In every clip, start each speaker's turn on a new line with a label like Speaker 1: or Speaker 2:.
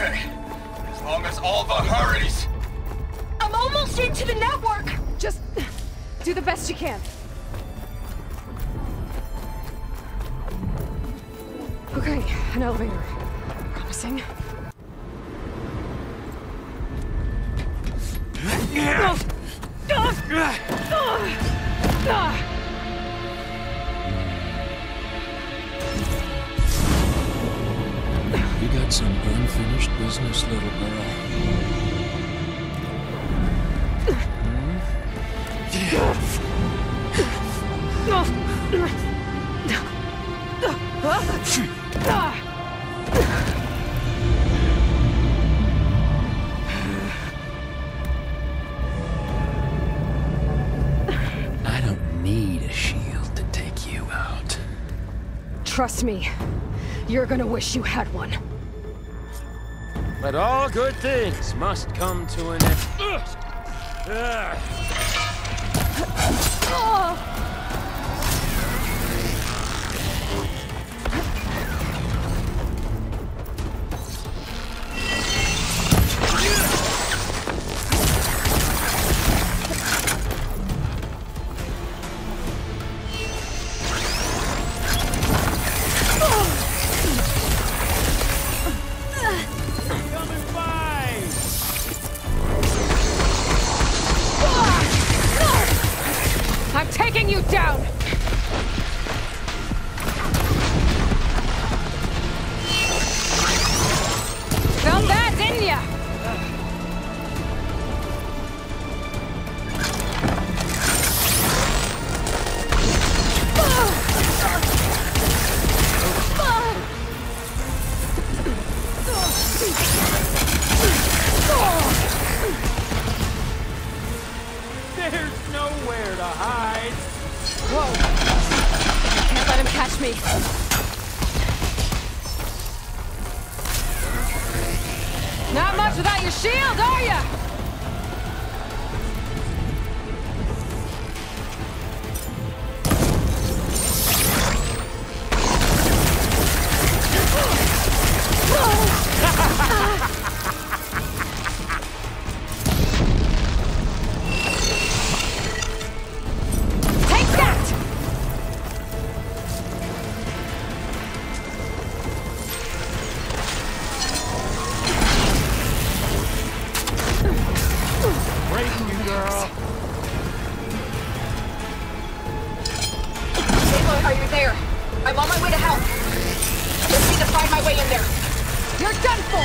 Speaker 1: okay. As long as Alva hurries. I'm almost into the network.
Speaker 2: Just do the best you can. Okay, an elevator. Promising.
Speaker 3: Ah! ah. ah. ah. Got some unfinished business, little girl. Hmm? I don't need a shield to take you out.
Speaker 2: Trust me, you're gonna wish you had one.
Speaker 4: But all good things must come to an end.
Speaker 2: Me. Not much without your shield,
Speaker 4: Breaking you,
Speaker 1: are you there? I'm on my way to help. Just need to find my way in there.
Speaker 2: You're done for!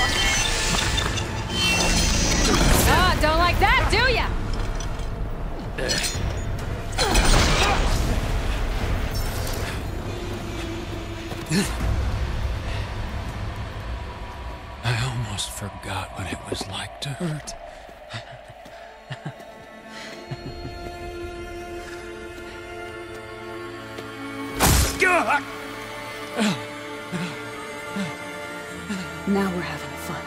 Speaker 2: Ah, don't like that, do ya?
Speaker 3: I almost forgot what it was like to hurt.
Speaker 5: Now we're having fun,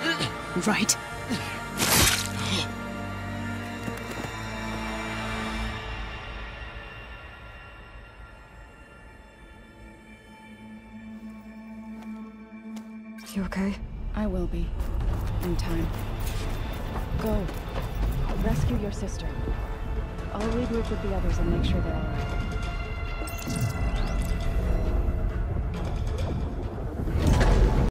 Speaker 5: right?
Speaker 2: You okay?
Speaker 5: I will be. In time. Go. Rescue your sister. I'll regroup with the others and make sure they're alright.